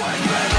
always me